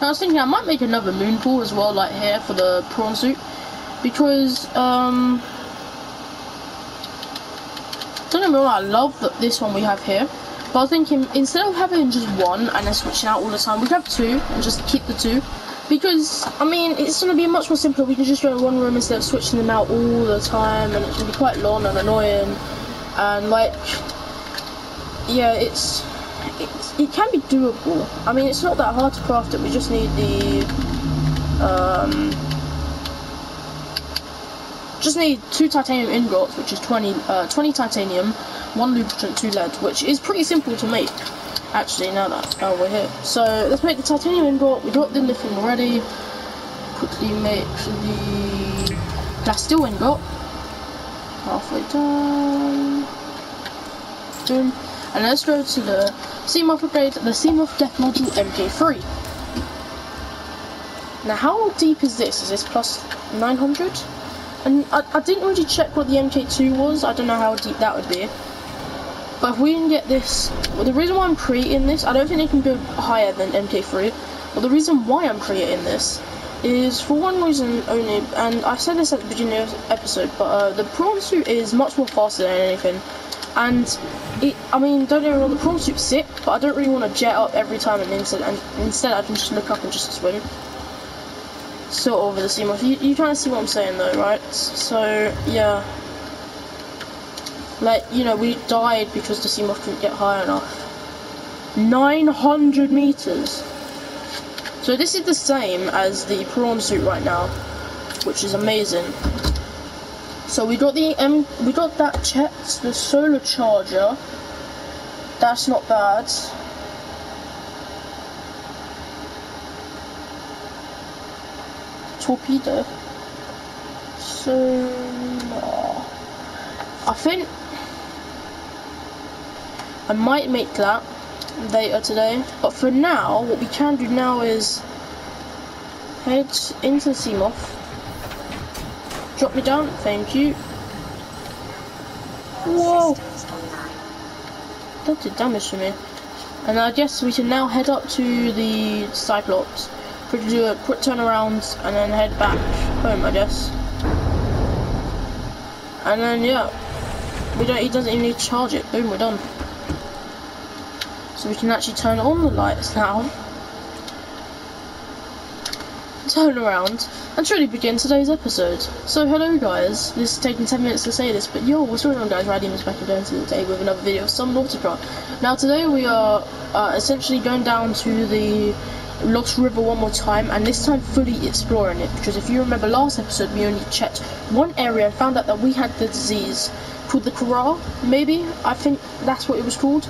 I was thinking I might make another moon pool as well, like here for the prawn suit, because um, don't get me wrong, I love the, this one we have here. But I was thinking instead of having just one and then switching out all the time, we could have two and just keep the two. Because I mean, it's gonna be much more simpler. We can just go in one room instead of switching them out all the time, and it's gonna be quite long and annoying. And like, yeah, it's it, can be doable. I mean, it's not that hard to craft it. We just need the um, just need two titanium ingots, which is 20, uh, 20 titanium, one lubricant, two lead, which is pretty simple to make. Actually, now that uh, we're here, so let's make the titanium ingot. We got the lithium already. Quickly make the glass ingot. Halfway done. Boom. And let's go to the Seamoth upgrade, the Seamoth Depth Module MK3. Now, how deep is this? Is this plus 900? And I, I didn't really check what the MK2 was. I don't know how deep that would be. But if we can get this, well, the reason why I'm creating this, I don't think it can go higher than MK3. But the reason why I'm creating this is for one reason only, and I said this at the beginning of the episode, but uh, the prawn suit is much more faster than anything. And it, I mean, don't get me wrong, the prawn suit's sick, but I don't really want to jet up every time and instead, and instead I can just look up and just swim. Sort of with the Seamoth. You, you kind of see what I'm saying though, right? So, yeah. Like, you know, we died because the sea Seamoth couldn't get high enough. 900 meters! So this is the same as the prawn suit right now, which is amazing. So we got the M, we got that checked, the solar charger. That's not bad. Torpedo. So I think I might make that later today. But for now, what we can do now is head into Seamoth. Drop me down, thank you. Whoa! That did damage to me. And I guess we can now head up to the Cyclops. Quickly do a quick turnaround and then head back home, I guess. And then yeah, we don't. He doesn't even need to charge it. Boom, we're done. So we can actually turn on the lights now. Turn around and truly begin today's episode. So hello guys, this is taking 10 minutes to say this, but yo, what's going on guys, Radium is back again today with another video of some Nauticraft. Now today we are uh, essentially going down to the Lost River one more time, and this time fully exploring it, because if you remember last episode we only checked one area and found out that we had the disease called the Corral, maybe? I think that's what it was called.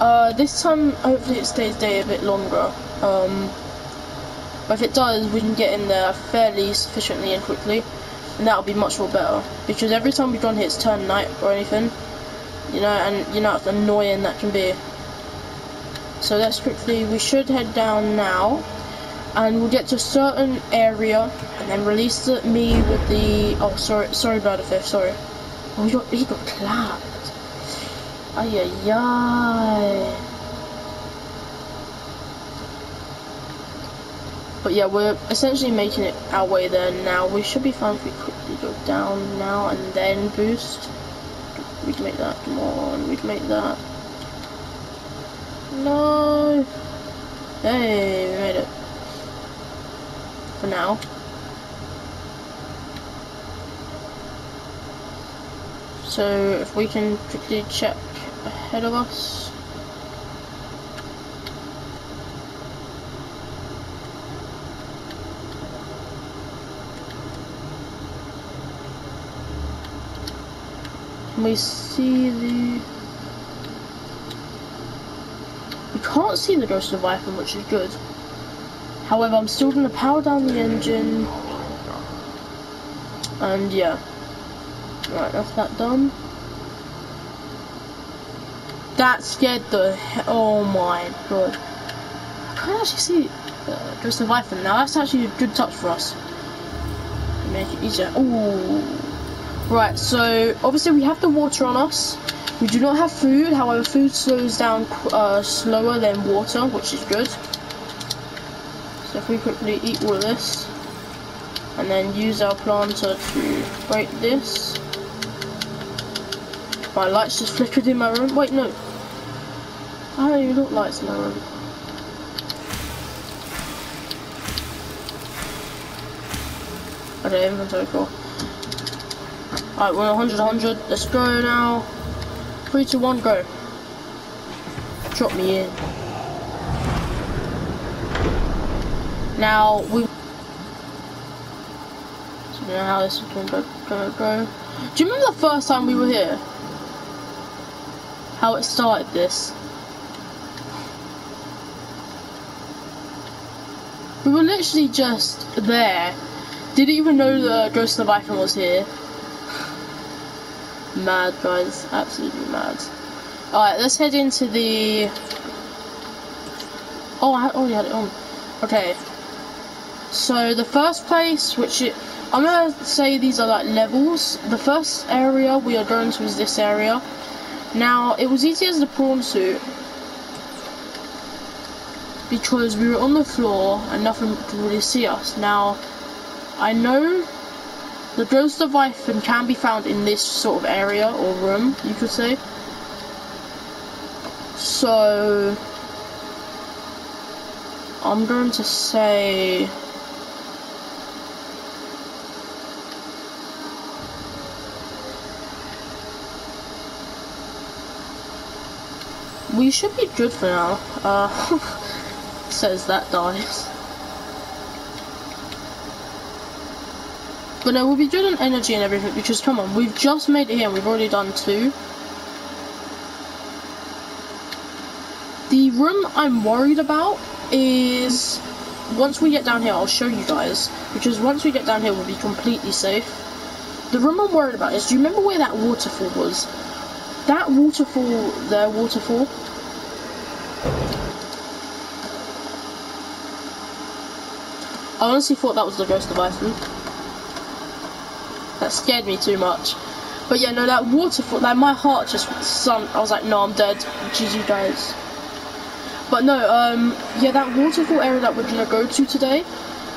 Uh, this time, hopefully it stays day a bit longer. Um, but if it does, we can get in there fairly sufficiently and quickly, and that'll be much more better. Because every time we've gone here, it's turned night or anything, you know, and you know how annoying that can be. So let's quickly, we should head down now, and we'll get to a certain area, and then release the, me with the, oh sorry, sorry fifth, sorry. Oh, he got, he got clapped. Ay, ay, ay. But yeah, we're essentially making it our way there now. We should be fine if we quickly go down now and then boost. We can make that, come on, we can make that. No! Hey, we made it. For now. So, if we can quickly check ahead of us. We see the... We can't see the Ghost of Viper, which is good. However, I'm still going to power down the engine. And yeah. Right, that's that done. That scared the oh my god. I can't actually see uh, Ghost of Viper now. That's actually a good touch for us. Make it easier. Ooh. Right, so obviously we have the water on us. We do not have food, however food slows down uh, slower than water, which is good. So if we quickly eat all of this, and then use our planter to break this. My lights just flickered in my room. Wait, no. I don't even look lights in my room. Okay, inventory cool. Alright, we're 100, 100. Let's go now. 3, 2, 1, go. Drop me in. Now, we... So, you know how this is going to go, go. Do you remember the first time we were here? How it started this? We were literally just there. Didn't even know the Ghost of Leviathan was here. Mad, guys. Absolutely mad. Alright, let's head into the... Oh, I oh, already had it on. Oh. Okay. So, the first place, which it... I'm gonna say these are like levels. The first area we are going to is this area. Now, it was easy as the prawn suit because we were on the floor and nothing could really see us. Now, I know the Ghost of Leviathan can be found in this sort of area or room, you could say. So, I'm going to say... We should be good for now. Uh, says that dies. But no, we'll be good on energy and everything because come on, we've just made it here and we've already done two. The room I'm worried about is once we get down here, I'll show you guys because once we get down here, we'll be completely safe. The room I'm worried about is, do you remember where that waterfall was? That waterfall, there, waterfall, I honestly thought that was the Ghost of Iceland. That scared me too much. But yeah, no, that waterfall, like my heart just sunk. I was like, no, I'm dead. GG guys. But no, um, yeah, that waterfall area that we're gonna go to today,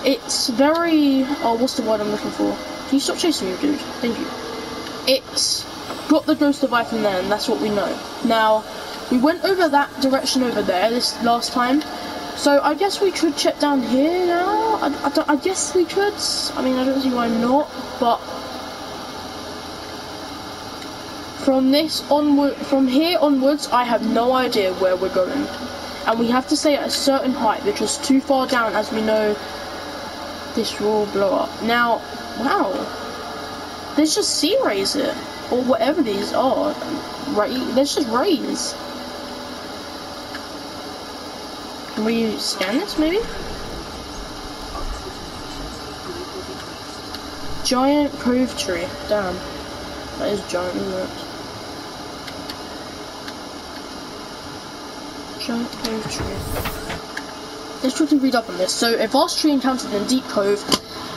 it's very, oh, what's the word I'm looking for? Can you stop chasing me, dude? Thank you. It's got the Ghost of Iceland there, and that's what we know. Now, we went over that direction over there this last time, so I guess we could check down here now. I, I, I, guess we could. I mean, I don't see why not. But from this onward, from here onwards, I have no idea where we're going, and we have to stay at a certain height because too far down, as we know, this will blow up. Now, wow, there's just sea rays here, or whatever these are. Right, there's just rays. Can we scan this, maybe? Giant cove tree. Damn. That is giant, isn't it? Let's quickly read up on this. So, a vast tree encountered in Deep Cove,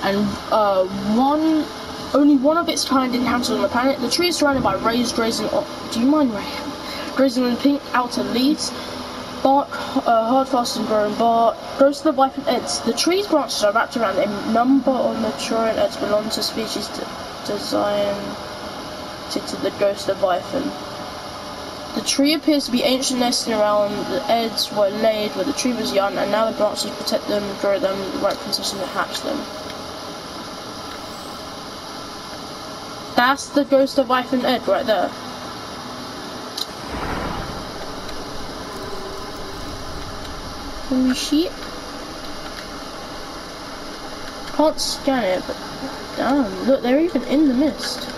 and uh, one, only one of its kind encountered on the planet. The tree is surrounded by rays grazing. Oh, do you mind, Ray? Grazing on pink outer leaves bark, uh, hard, fast, and growing bark. Grows to the of eds. The tree's branches are wrapped around a number of maturing eds belong to species designed to the ghost of Leviathan. The tree appears to be ancient nesting around the eggs were laid where the tree was young, and now the branches protect them, grow them, the right conditions to hatch them. That's the ghost of Leviathan Ed right there. Holy shit. Can't scan it, but damn, look, they're even in the mist.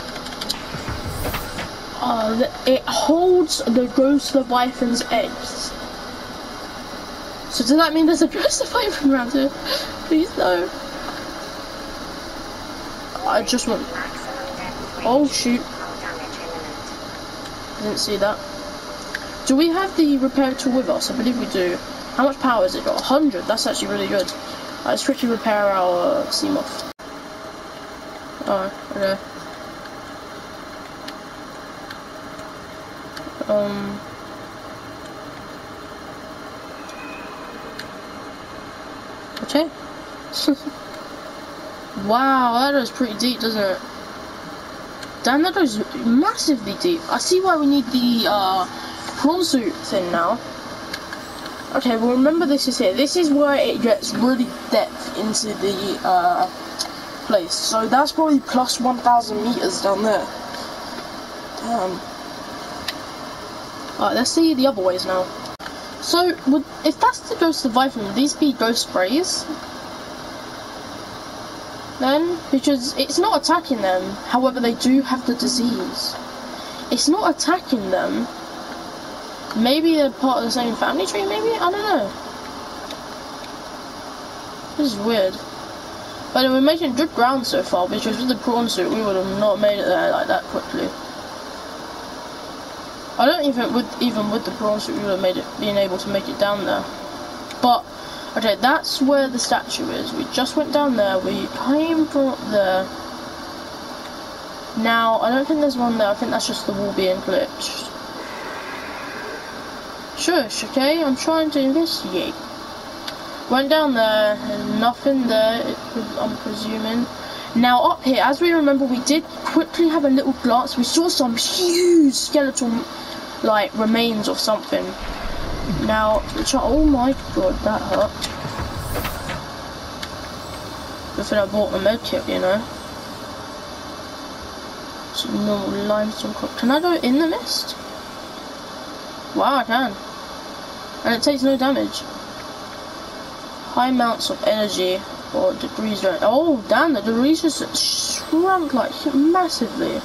Oh, it holds the Ghost Leviathan's eggs. So does that mean there's a Ghost Leviathan around here? Please no. I just want... Oh shoot. I Didn't see that. Do we have the repair tool with us? I believe we do. How much power has it got? 100. That's actually really good. let's quickly repair our uh, Seamoth. Oh, okay. Um. Okay. wow, that is pretty deep, doesn't it? Damn, that goes massively deep. I see why we need the uh, prawn suit thing now. Okay, well remember this is here. This is where it gets really depth into the uh, place. So that's probably plus 1,000 meters down there. Damn. Alright, let's see the other ways now. So, would, if that's the ghost Viper, would these be ghostrays? Then, because it's not attacking them, however they do have the disease. It's not attacking them. Maybe they're part of the same family tree, maybe? I don't know. This is weird. But we're making good ground so far, because with the prawn suit, we would have not made it there like that quickly. I don't even with even with the suit we would have made it being able to make it down there. But okay, that's where the statue is. We just went down there. We came from there. Now I don't think there's one there. I think that's just the wall being glitched. Shush, okay? I'm trying to investigate. Went down there, nothing there, I'm presuming. Now up here, as we remember, we did quickly have a little glance. We saw some huge skeletal, like, remains of something. Now, oh my god, that hurt. Good thing I bought the med kit, you know. Some normal limestone. Can I go in the mist? Wow, I can. And it takes no damage. High amounts of energy or degrees oh damn the degrees just shrunk like massively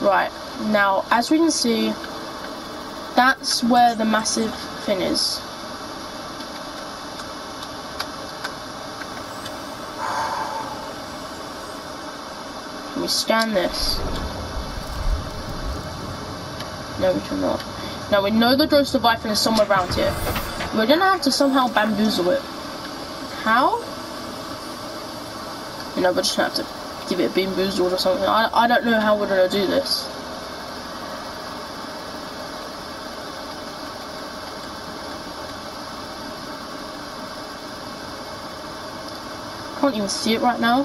right now as we can see that's where the massive fin is. Can we scan this? No we cannot now we know the ghost of Viper is somewhere around here. We're gonna have to somehow bamboozle it. How? You know, we're just gonna have to give it a bean boozled or something. I, I don't know how we're gonna do this. Can't even see it right now.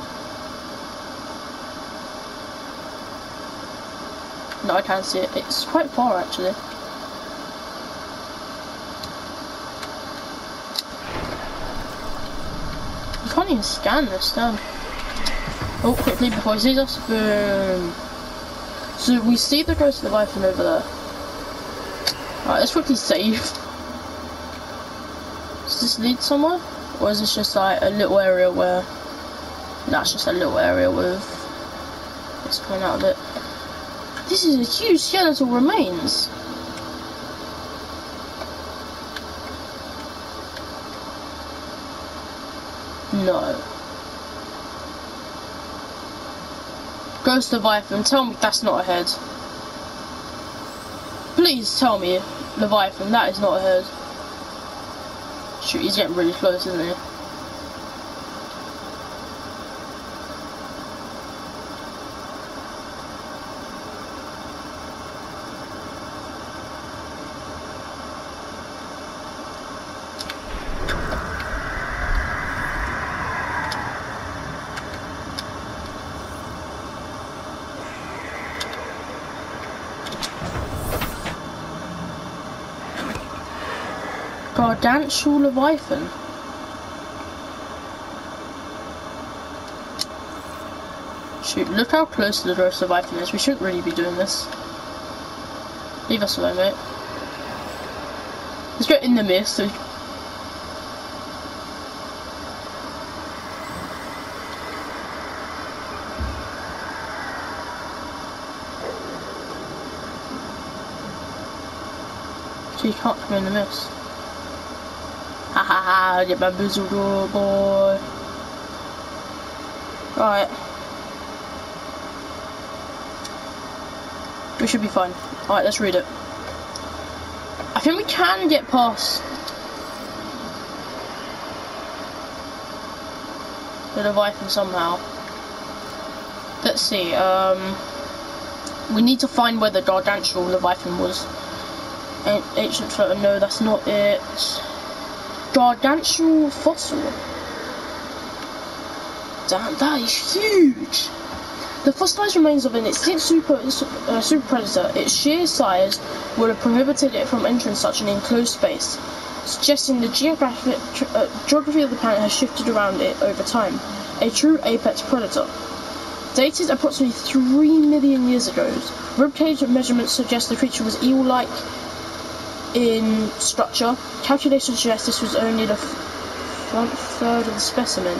No, I can't see it. It's quite far actually. can't even scan this down. Oh, quickly before he sees us. Boom. So we see the ghost of the Leviathan over there. Alright, let's quickly save. Does this lead somewhere? Or is this just like a little area where... That's just a little area with... Let's coming out of it. This is a huge skeletal remains. No. Ghost Leviathan, tell me that's not a head. Please tell me, Leviathan, that is not a head. Shoot, he's getting really close, isn't he? Gargantuan Leviathan. Shoot, look how close the Ghost Leviathan is. We shouldn't really be doing this. Leave us alone, mate. Let's get in the mist. So you can't come in the mist. Ha ha ha, get bamboozled, boy. Right. We should be fine. Alright, let's read it. I think we can get past the Leviathan somehow. Let's see, um... We need to find where the Gargantuan Leviathan was. Ancient floater, no, that's not it. Gargantuan fossil. Damn, that is huge! The fossilized remains of an extinct super, uh, super predator, its sheer size would have prohibited it from entering such an enclosed space, suggesting the geographic, uh, geography of the planet has shifted around it over time. A true apex predator. Dated approximately 3 million years ago, ribcage measurements suggest the creature was eel-like in structure. Calculations suggest this was only the front third of the specimen.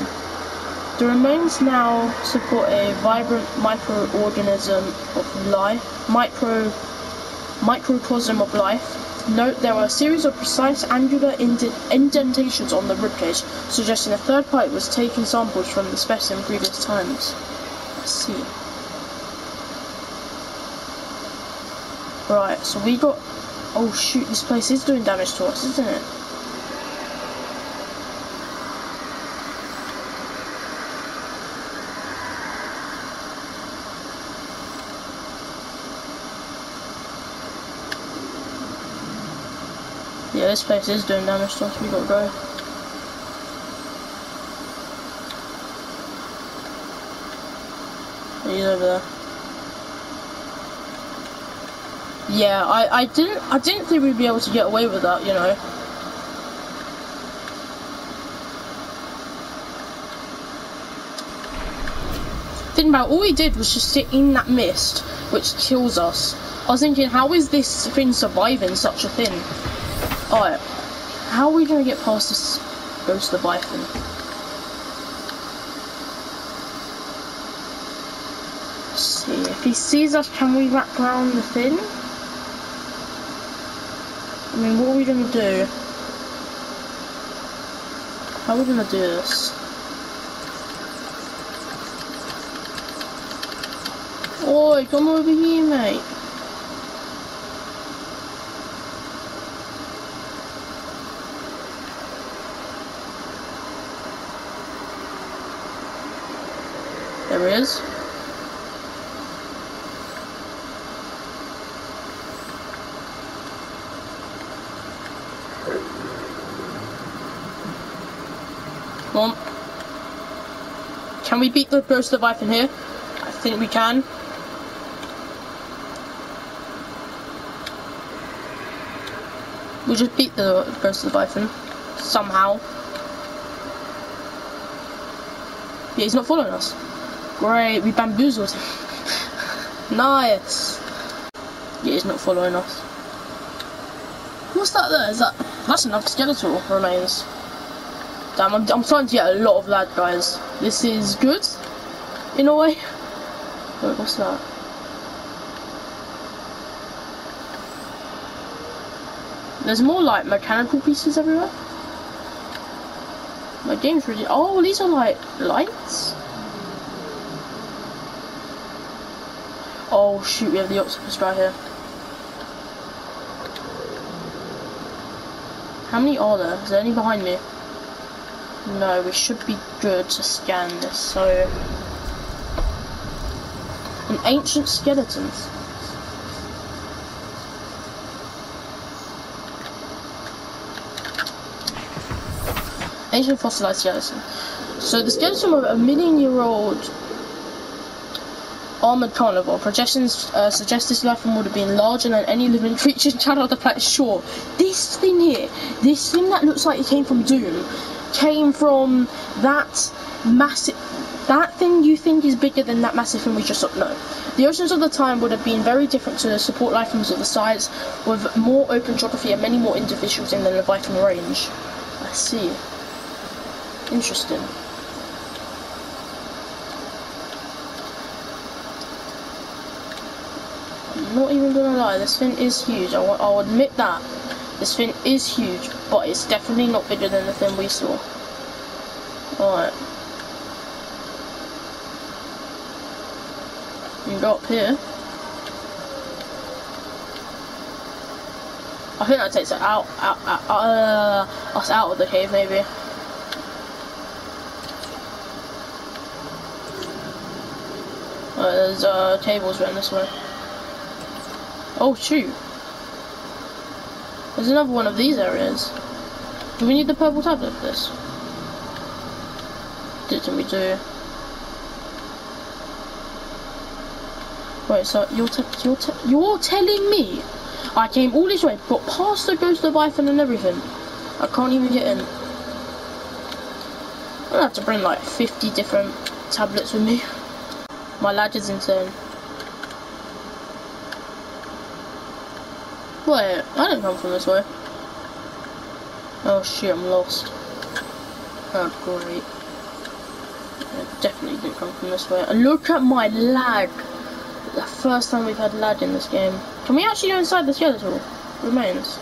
The remains now support a vibrant microorganism of life, micro, microcosm of life. Note there are a series of precise angular indentations on the ribcage, suggesting a third party was taking samples from the specimen previous times. Let's see. Right, so we got... Oh shoot, this place is doing damage to us, isn't it? Yeah, this place is doing damage to us, we gotta go. He's over there. Yeah, I, I didn't I didn't think we'd be able to get away with that, you know. Think about all we did was just sit in that mist, which kills us. I was thinking, how is this thing surviving such a thing? Alright, how are we gonna get past this ghost leviathan? Let's see, if he sees us, can we wrap around the thing? I mean, what are we gonna do? How are we gonna do this? Oi, come over here, mate. there There is. Beat the Ghost of Leviathan here? I think we can. We just beat the Ghost of Leviathan. Somehow. Yeah, he's not following us. Great, we bamboozled him. nice. Yeah, he's not following us. What's that there? Is that... That's enough skeletal remains. Damn, I'm, I'm starting to get a lot of that, guys. This is good, in a way. Wait, what's that? There's more, like, mechanical pieces everywhere. My game's really... Oh, these are, like, lights? Oh shoot, we have the octopus guy here. How many are there? Is there any behind me? No, we should be good to scan this, so... An ancient skeletons. Ancient fossilized skeleton. So the skeleton of a million year old armored carnivore. Projections uh, suggest this life form would have been larger than any living creature in on the planet. Sure, this thing here, this thing that looks like it came from Doom, came from that massive. That thing you think is bigger than that massive thing we just saw? No. The oceans of the time would have been very different to the support life forms of the size, with more open geography and many more individuals in the Leviathan range. I see. Interesting. I'm not even gonna lie, this thing is huge. I will, I'll admit that. This fin is huge, but it's definitely not bigger than the fin we saw. Alright. You go up here. I think that takes it out, out, out uh, us out of the cave, maybe. Uh, there's uh, tables running this way. Oh shoot. There's another one of these areas. Do we need the purple tablet for this? Didn't we do? Wait, so you're you're you're telling me I came all this way, got past the ghost of Leviathan and everything. I can't even get in. I'm gonna have to bring like 50 different tablets with me. My lag is insane. Wait, I didn't come from this way. Oh shit, I'm lost. Oh great. I definitely didn't come from this way. Look at my lag! The first time we've had lag in this game. Can we actually go inside the skeletal remains?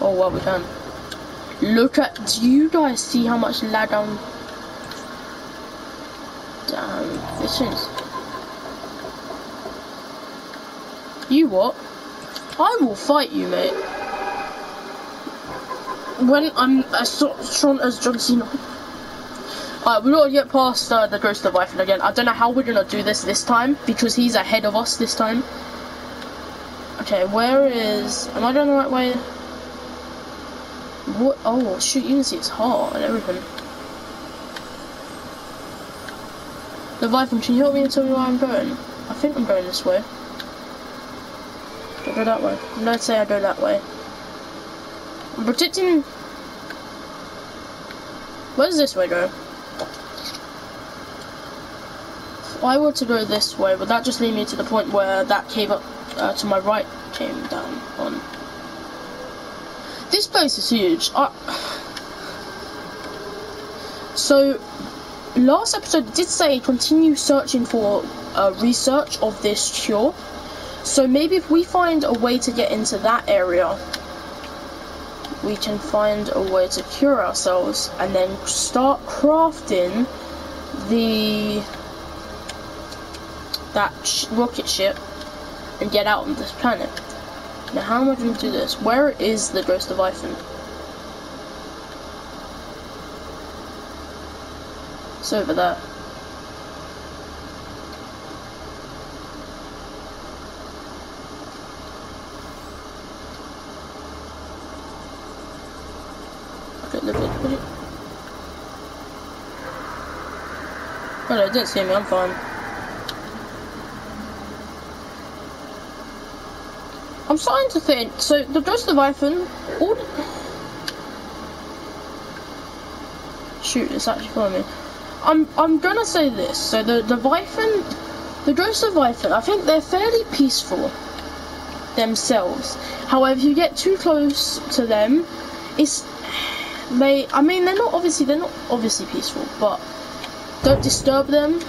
Oh well we can. Look at do you guys see how much lag I'm Damn this is You what? I will fight you mate. When I'm as strong as John Cena. Alright, we gotta get past uh, the Ghost of Leviathan again. I don't know how we're gonna do this this time, because he's ahead of us this time. Okay, where is... Am I going the right way? What? Oh, shoot, you can see it's hot and everything. Leviathan, can you help me and tell me where I'm going? I think I'm going this way. Go that way? Let's say I go that way. I'm protecting... Where does this way go? If I were to go this way, would that just lead me to the point where that cave up uh, to my right came down on? This place is huge. I... So, last episode did say continue searching for uh, research of this cure. So maybe if we find a way to get into that area, we can find a way to cure ourselves and then start crafting the that sh rocket ship and get out on this planet. Now, how am I going to do this? Where is the Ghost of? It's over there. Oh, no, it didn't see me, I'm fine. I'm starting to think, so the Ghost Leviathan, all Shoot, it's actually following me. I'm, I'm gonna say this, so the, the Leviathan, the Ghost Leviathan, I think they're fairly peaceful themselves. However, if you get too close to them, it's, they, I mean, they're not obviously, they're not obviously peaceful, but don't disturb them,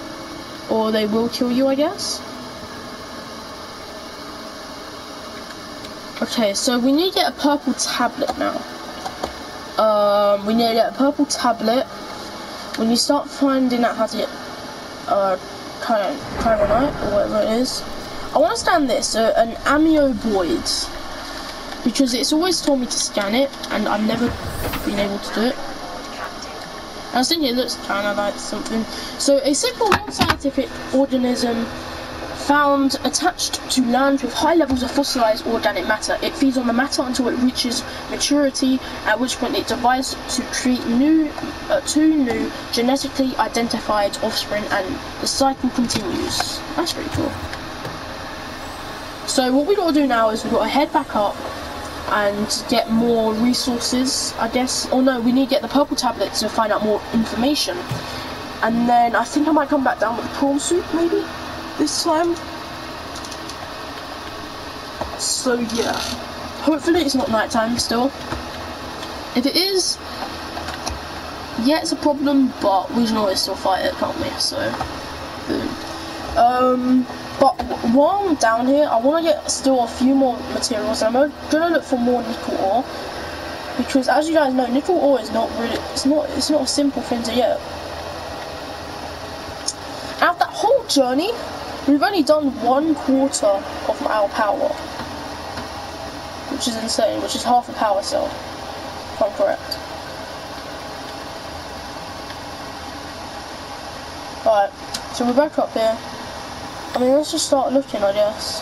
or they will kill you, I guess. Okay, so we need to get a purple tablet now. Um, we need to get a purple tablet. When you start finding out how to get uh, chironite or whatever it is, I want to scan this, uh, an amoeboid, because it's always told me to scan it, and I've never been able to do it. I was thinking it looks kind of like something. So a simple non-scientific organism found attached to land with high levels of fossilized organic matter. It feeds on the matter until it reaches maturity, at which point it divides to create new, uh, two new genetically identified offspring, and the cycle continues. That's pretty cool. So what we got to do now is we've got to head back up and get more resources, I guess. Or no, we need to get the purple tablet to find out more information. And then I think I might come back down with the prawn suit, maybe? this time. So yeah, hopefully it's not nighttime still. If it is, yeah, it's a problem, but we can always still fight it, can't we? So, boom. Um, but while I'm down here, I want to get still a few more materials. I'm gonna look for more nickel ore because, as you guys know, nickel ore is not really, it's not, it's not a simple thing to get. Out that whole journey, We've only done one quarter of our power. Which is insane, which is half a power cell, if I'm correct. Right, so we're back up here. I mean, let's just start looking, I guess.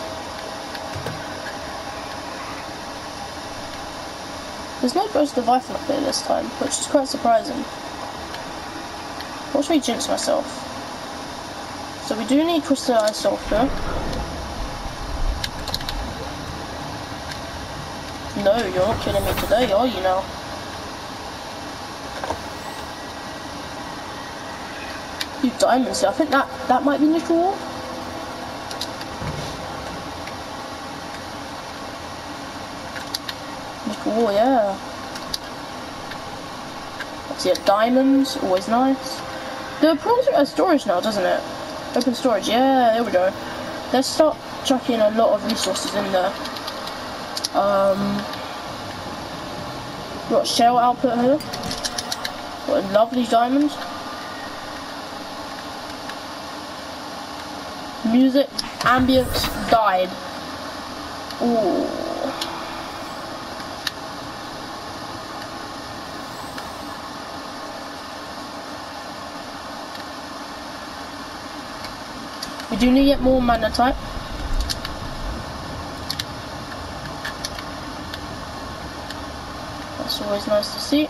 There's no Ghost Leviathan up there this time, which is quite surprising. Watch me jinx myself. So we do need crystallized sulfur. No, you're not killing me today, are you now? You diamonds, I think that, that might be nickel ore, yeah. Let's see, diamonds, always nice. The prawns has storage now, doesn't it? Open storage, yeah, there we go. Let's start chucking a lot of resources in there. Um, got shale outcrop here. What a lovely diamond. Music, ambience, died. Ooh. We do need to get more magnetite. That's always nice to see.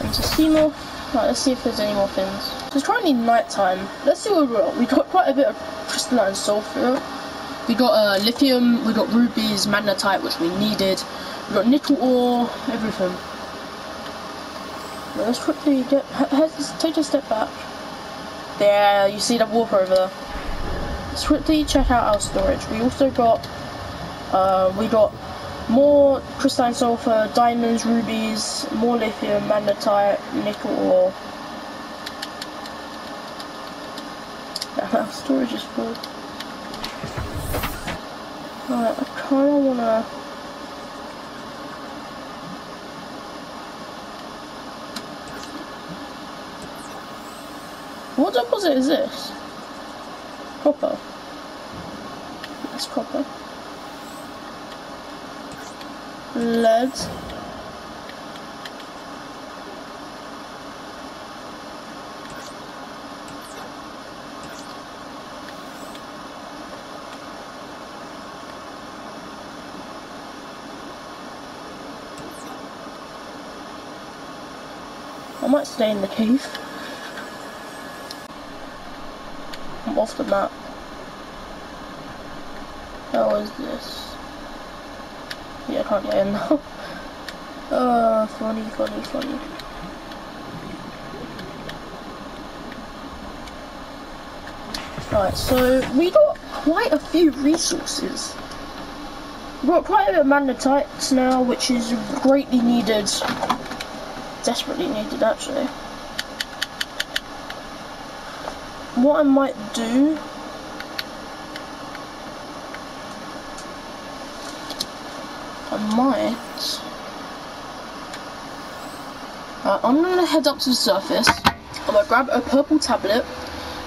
And to see more. Right, let's see if there's any more things. So it's currently night time. Let's see what we got. We got quite a bit of crystalline sulfur. We got uh, lithium, we got rubies, magnetite, which we needed. We got nickel ore, everything. Let's quickly get, take a step back. There, you see the water over there. Let's quickly check out our storage. We also got, uh, we got more crystalline sulfur, diamonds, rubies, more lithium, magnetite, nickel ore. Our storage is full. Alright, I kinda wanna What deposit is this? Copper. That's copper. Lead. Stay in the cave. I'm off the map. How is this? Yeah, I can't get in now. oh, funny, funny, funny. Right, so we got quite a few resources. We've got quite a bit of magnetites now, which is greatly needed. Desperately needed, actually. what I might do I might uh, I'm gonna head up to the surface. I'm gonna grab a purple tablet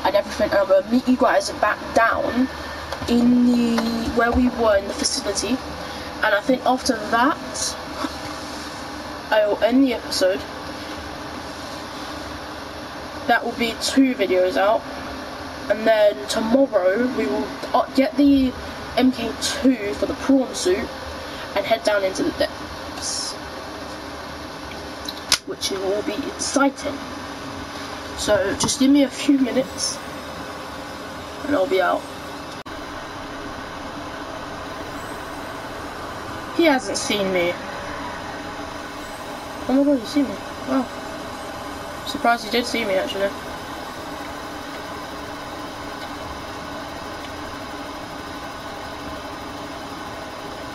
and everything and I'm gonna meet you guys back down in the where we were in the facility. And I think after that I will end the episode that will be two videos out. And then tomorrow we will uh, get the MK2 for the prawn suit and head down into the depths which will be exciting. So just give me a few minutes and I'll be out. He hasn't seen me. Oh my god you see me? Wow surprised he did see me actually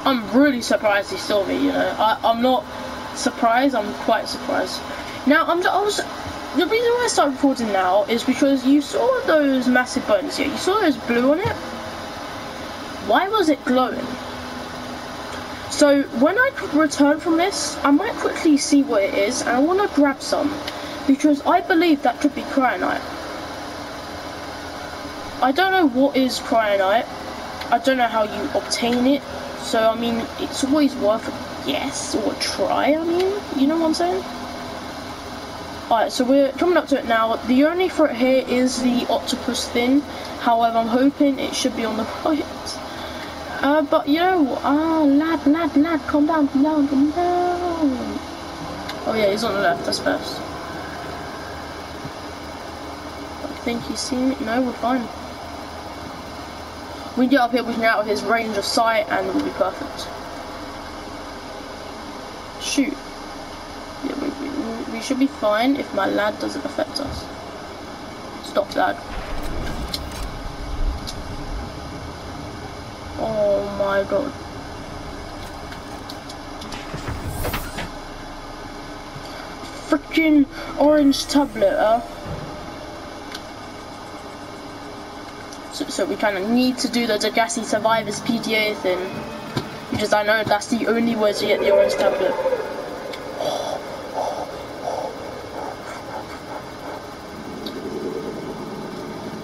I'm really surprised he saw me, you know. I, I'm not surprised, I'm quite surprised. Now, I'm I was, the reason why I started recording now is because you saw those massive buttons here. You saw those blue on it? Why was it glowing? So, when I return from this, I might quickly see what it is, and I want to grab some, because I believe that could be cryonite. I don't know what is cryonite. I don't know how you obtain it. So, I mean, it's always worth a guess or a try, I mean, you know what I'm saying? Alright, so we're coming up to it now. The only threat here is the octopus thing. However, I'm hoping it should be on the right. Uh, but you know, ah, oh, lad, lad, lad, calm down, calm down, calm down. Oh yeah, he's on the left, that's best. I think he's seen it. No, we're fine. We get up here, we can get out of his range of sight, and we'll be perfect. Shoot. Yeah, we, we, we should be fine if my lad doesn't affect us. Stop, lad. Oh my god. Freaking orange tablet, huh? So, so we kind of need to do the Degasi Survivors PDA thing. Because I know that's the only way to get the orange tablet.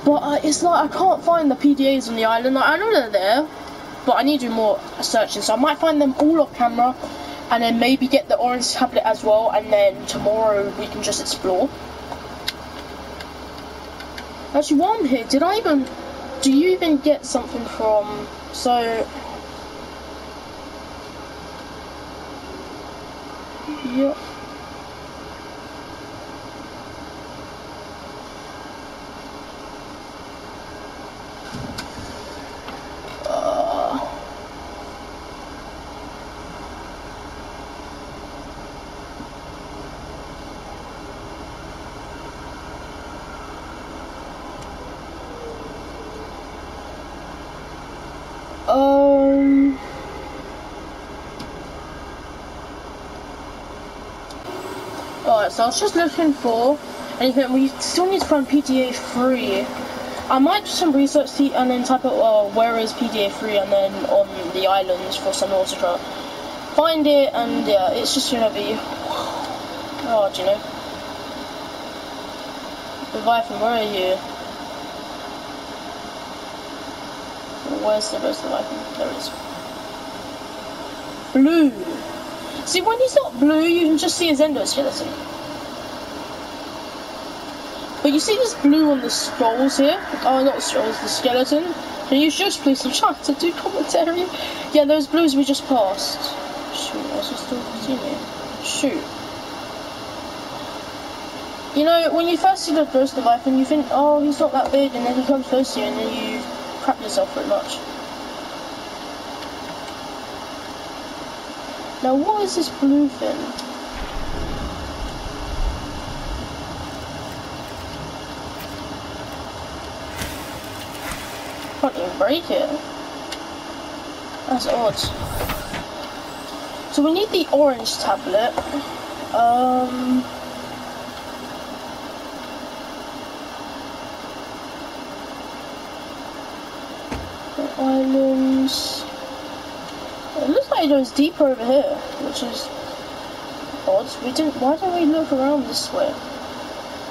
But uh, it's like I can't find the PDAs on the island. Like, I know they're there, but I need to do more searching. So I might find them all off camera, and then maybe get the orange tablet as well. And then tomorrow we can just explore. Actually, while I'm here, did I even do you even get something from so yeah so I was just looking for anything. We still need to find PDA 3. I might do some research and then type out well, where is PDA 3 and then on the islands for Subnautica. Find it and yeah, it's just gonna be oh, hard, you know? Leviathan, where are you? Where's the rest of Leviathan? There it is. Blue! See when he's not blue you can just see his endoskeleton. But you see this blue on the skulls here? Oh, not skulls, the skeleton. Can you just please? I'm trying to do commentary. Yeah, those blues we just passed. Shoot, I just still continue. Shoot. You know, when you first see the Ghost of Life and you think, oh, he's not that big, and then he comes close to you and then you crap yourself pretty much. Now, what is this blue thing? Even break it. That's odd. So we need the orange tablet. Um... The islands... It looks like it goes deeper over here, which is odd. We didn't. Why don't we look around this way?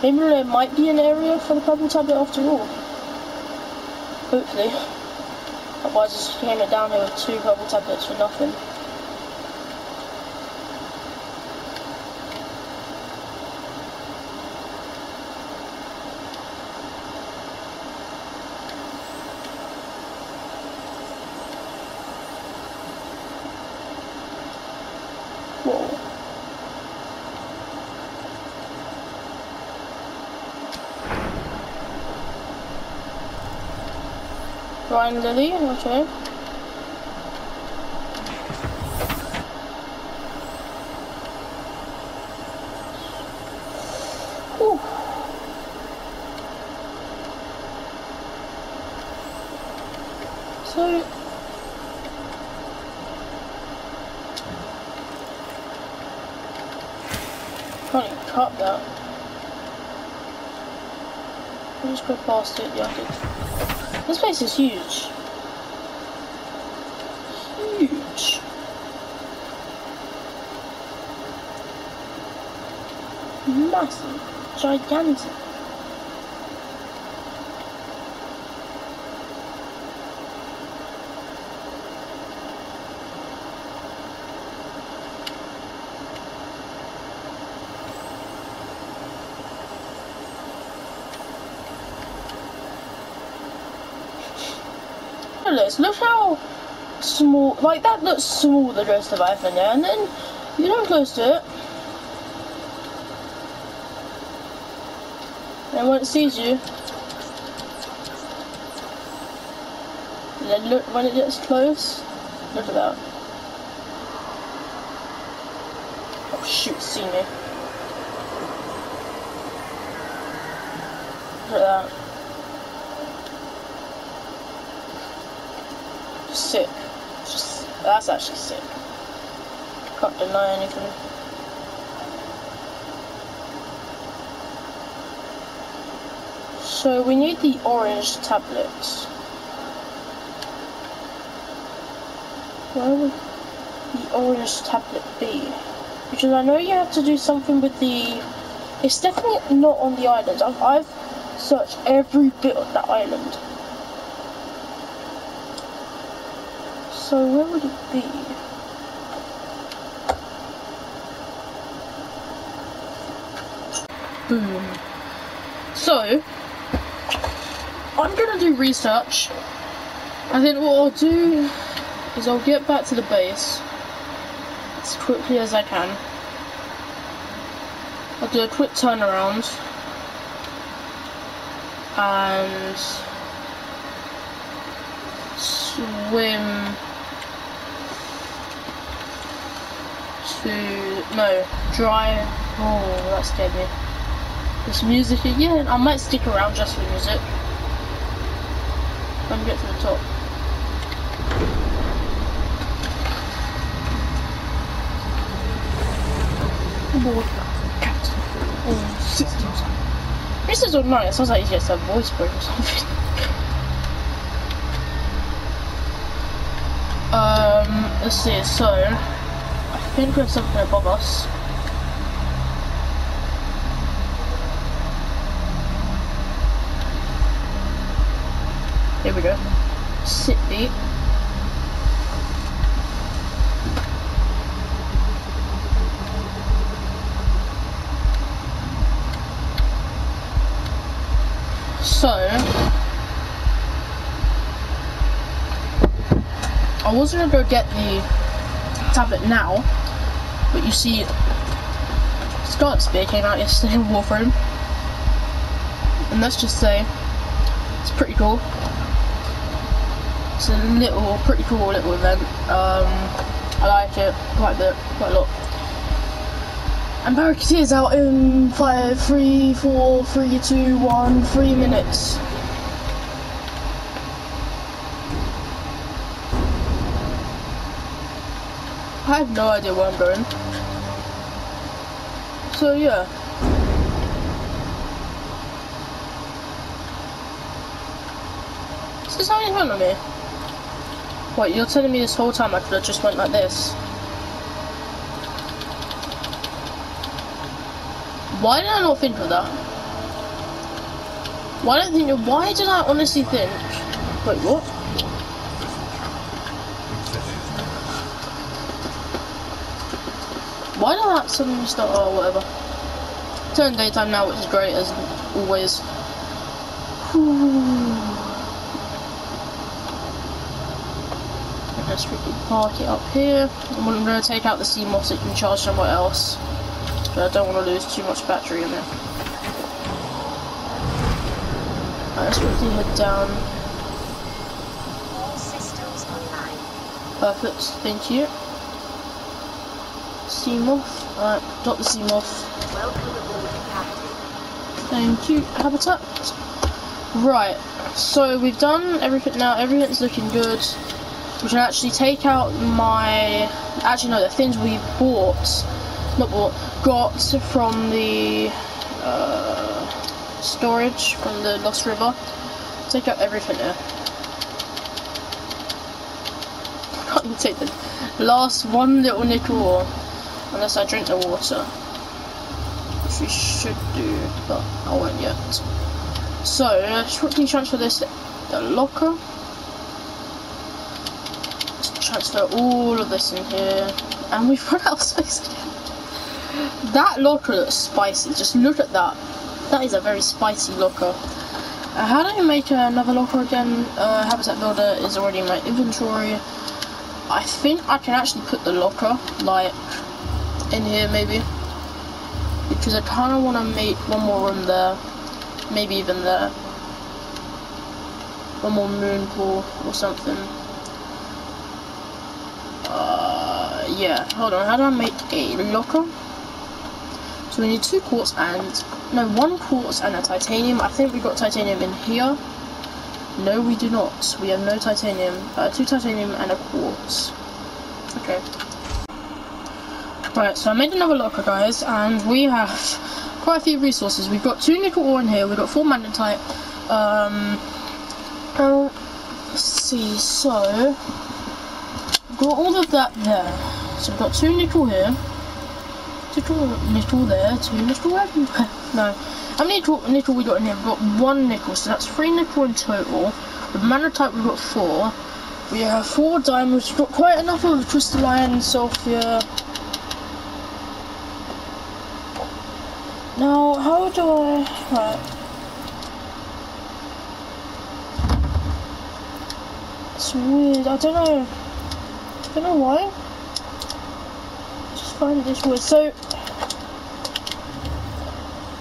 Maybe there might be an area for the purple tablet after all. Hopefully. Otherwise I just came it down here with two bubble tablets for nothing. Finally, okay. Ooh. So can't cut that. I'll just go past it, yeah. This place is huge. Huge. Massive. Gigantic. ridiculous. Look how small, like that looks small, the Ghost Leviathan, yeah? And then you don't close to it. And when it sees you, then look, when it gets close, look at that. Oh shoot, see me. Look at that. Sick. Just, that's actually sick. Can't deny anything. So we need the orange tablets. Where would the orange tablet be? Because I know you have to do something with the... It's definitely not on the island. I've, I've searched every bit of that island. So where would it be? Boom. So, I'm gonna do research. I think what I'll do is I'll get back to the base as quickly as I can. I'll do a quick turnaround and swim to no drive. Oh, that scared me. This music again. I might stick around just for music. When we get to the top. Oh, systems. This is annoying. It sounds like he's just a voice break or something. um, let's see. So, think have something above us. Here we go. Sit deep. So, I was gonna go get the tablet now, but you see, Scarlet Spear came out yesterday in Warframe, and let's just say, it's pretty cool. It's a little, pretty cool little event. Um, I like it quite a bit, quite a lot. And Barricade is out in five, three, four, three, two, one, three minutes. I have no idea where I'm going. So yeah. Is this how you of me? Wait, you're telling me this whole time I could have just went like this? Why did I not think of that? Why don't think? Why did I honestly think? Wait, what? Why did that suddenly start? Oh, whatever. Turn daytime now, which is great as always. Let's quickly park it up here. I'm going to take out the Seamoth so it can charge somewhere else. But I don't want to lose too much battery in there. Right, let's quickly head down. All systems online. Perfect, thank you. Seamoth. Alright, got the Seamoth. Welcome. Thank you, Habitat. Right, so we've done everything now, everything's looking good. We can actually take out my, actually no, the things we bought, not bought, got from the uh, storage from the Lost River. Take out everything there. Can't take the last one little nickel, unless I drink the water. Which we should do, but I won't yet. So, let's quickly transfer this to the locker. Let's transfer all of this in here. And we've run out of space again. That locker looks spicy. Just look at that. That is a very spicy locker. Uh, how do I make another locker again? Uh, Habitat Builder is already in my inventory. I think I can actually put the locker, like, in here maybe. Because I kind of want to make one more room there. Maybe even there. One more moon pool or something. Uh, yeah, hold on. How do I make a locker? So we need two quartz and no one quartz and a titanium. I think we got titanium in here. No, we do not. We have no titanium. Uh, two titanium and a quartz. Okay. Right, so I made another locker, guys, and we have quite a few resources. We've got two nickel ore in here. We've got four magnetite. Um, oh, let's see. So, we've got all of that there. So we've got two nickel here. Two nickel there. Two nickel everywhere. No. How many nickel, nickel we got in here? We've got one nickel, so that's three nickel in total. With magnetite, we've got four. We have four diamonds. We've got quite enough of crystalline, sulfur. Now, how do I... Right. It's weird. I don't know. I don't know why. I just find this weird. So,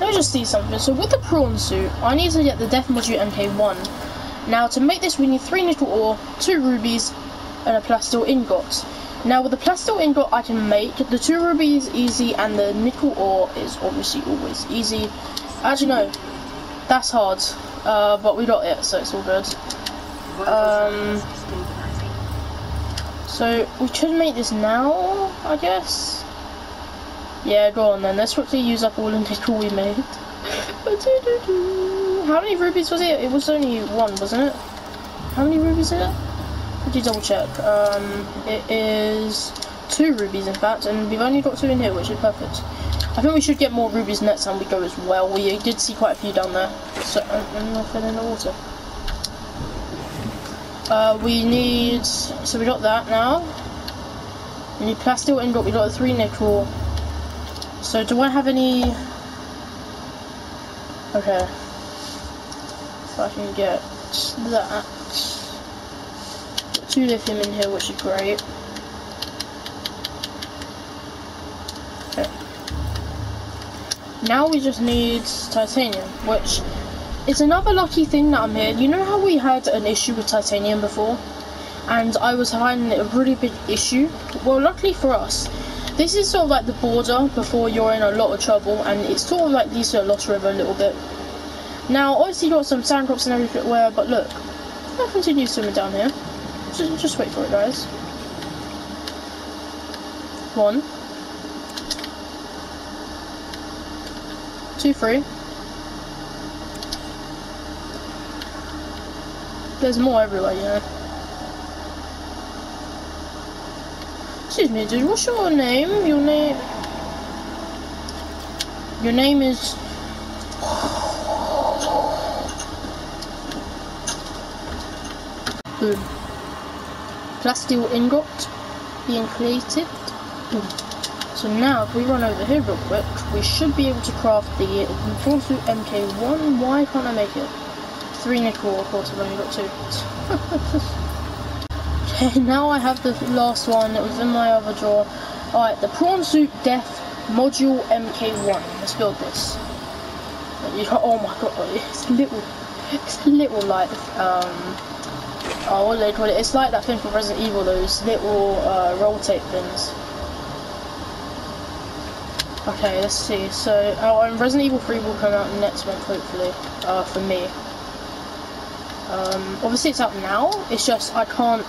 let me just see something. So with the prawn suit, I need to get the Depth Module MK1. Now to make this we need 3 nickel ore, 2 rubies, and a plasteel ingot. Now with the plasteel ingot I can make, the 2 rubies easy and the nickel ore is obviously always easy. As you know, that's hard, uh, but we got it so it's all good. Um, so we could make this now, I guess. Yeah, go on then. Let's quickly use up all the nickel we made. How many rubies was it? It was only one, wasn't it? How many rubies is it? You double check? Um, it is two rubies in fact, and we've only got two in here, which is perfect. I think we should get more rubies next time we go as well. We did see quite a few down there. So, I'm not in the water. Uh, we need, so we got that now. We need plasteel ingot, we got the three nickel. So do I have any... Okay. So I can get that. Two lithium in here, which is great. Okay. Now we just need titanium, which is another lucky thing that I'm here. You know how we had an issue with titanium before? And I was it a really big issue? Well, luckily for us, this is sort of like the border before you're in a lot of trouble, and it's sort of like leads to a lost river a little bit. Now, obviously, you got some sand crops and everything where, but look, I'll continue swimming down here. Just, just wait for it, guys. One, two, three. There's more everywhere, you know. Excuse me, dude. What's your name? Your name. Your name is. Boom. Plasteel ingot being created. So now, if we run over here real quick, we should be able to craft the Forsuit MK1. Why can't I make it? Three nickel, of course, I've only got two. Okay, now I have the last one that was in my other drawer. Alright, the Prawn Suit Depth Module MK1. Let's build this. Oh my god, it's little, it's little like, um, oh, what do they call it? It's like that thing from Resident Evil, those little uh, roll tape things. Okay, let's see. So, oh, Resident Evil 3 will come out next month, hopefully, uh, for me. Um, obviously it's out now, it's just I can't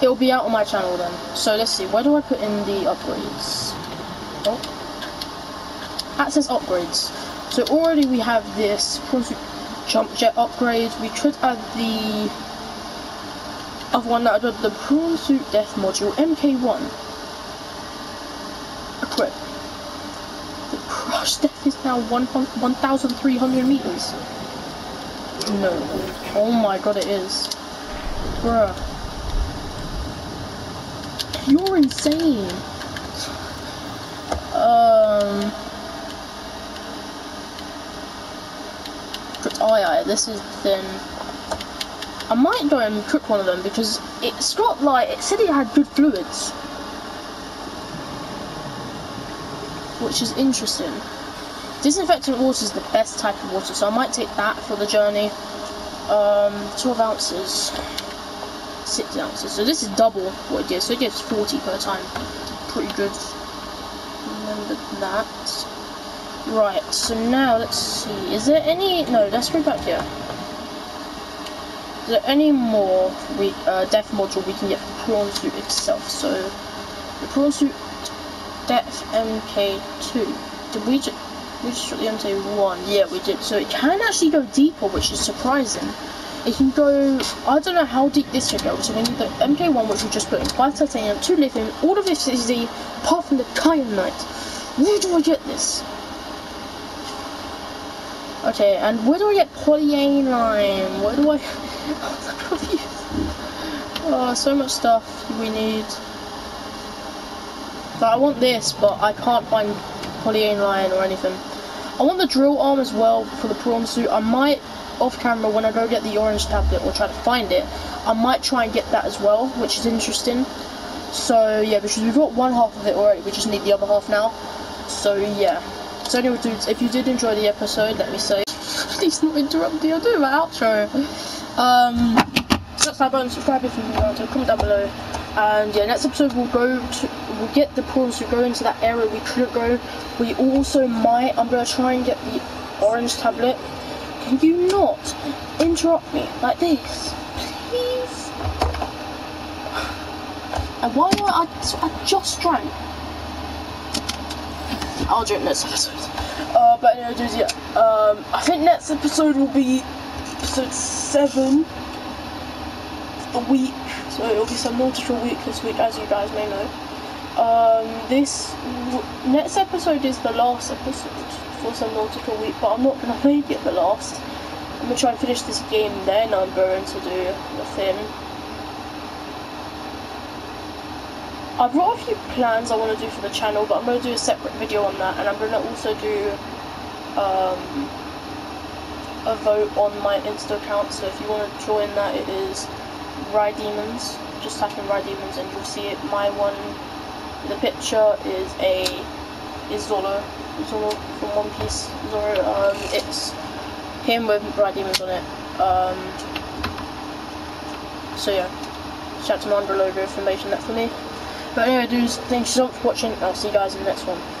It'll be out on my channel then. So let's see, where do I put in the upgrades? Oh. Access upgrades. So already we have this jump jet upgrade. We could add the other one that I did, the prawn suit depth module MK1. Equip. The crush depth is now 1,300 meters. No. Oh my god, it is. Bruh. You're insane. Um. Aye aye, this is then. I might go and cook one of them because it's got like it said it had good fluids, which is interesting. Disinfectant water is the best type of water, so I might take that for the journey. Um, 12 ounces, 6 ounces. So this is double what it gives, so it gives 40 per time. Pretty good. Remember that. Right, so now let's see. Is there any. No, let's go back here. There any more we, uh, depth module we can get from Prawn Suit itself? So, the Prawn Suit Depth MK2. Did we just. We just got the MK1, yeah we did. So it can actually go deeper, which is surprising. It can go, I don't know how deep this should go. So we need the MK1, which we just put in 5 titanium, 2 lithium, all of this is the, apart from the kyanite. Where do I get this? Okay, and where do I get polyaniline? Where do I... Oh, so much stuff we need. But I want this, but I can't find polyaniline or anything. I want the drill arm as well for the prawn suit. I might, off camera, when I go get the orange tablet or try to find it, I might try and get that as well, which is interesting. So yeah, because we've got one half of it already, we just need the other half now. So yeah. So anyway, dudes, if you did enjoy the episode, let me say, please not interrupt me. I'll do my outro. Um, subscribe button, subscribe if you want to, comment down below. And yeah, next episode we'll go to, we'll get the prawns to go into that area we couldn't go. We also might, I'm gonna try and get the orange tablet. Can you not interrupt me like this, please? And why do I, I, just drank? I'll drink next episode. Uh, but anyway, yeah. Um, I think next episode will be episode seven. a week, so it'll be Subnautica week this week, as you guys may know. Um, this next episode is the last episode for Subnautica week, but I'm not gonna make it the last. I'm gonna try and finish this game, then I'm going to do the thing. I've got a few plans I want to do for the channel, but I'm going to do a separate video on that, and I'm going to also do um, a vote on my Insta account. So if you want to join that, it is Rydemons. Just type in Rydemons, and you'll see it. My one, the picture is a is Zoro, Zoro from One Piece. Zoro, um, it's him with Rydemons on it. Um, so yeah, shout out to under logo for making that for me. But anyway, dudes, thank you so much for watching. I'll see you guys in the next one.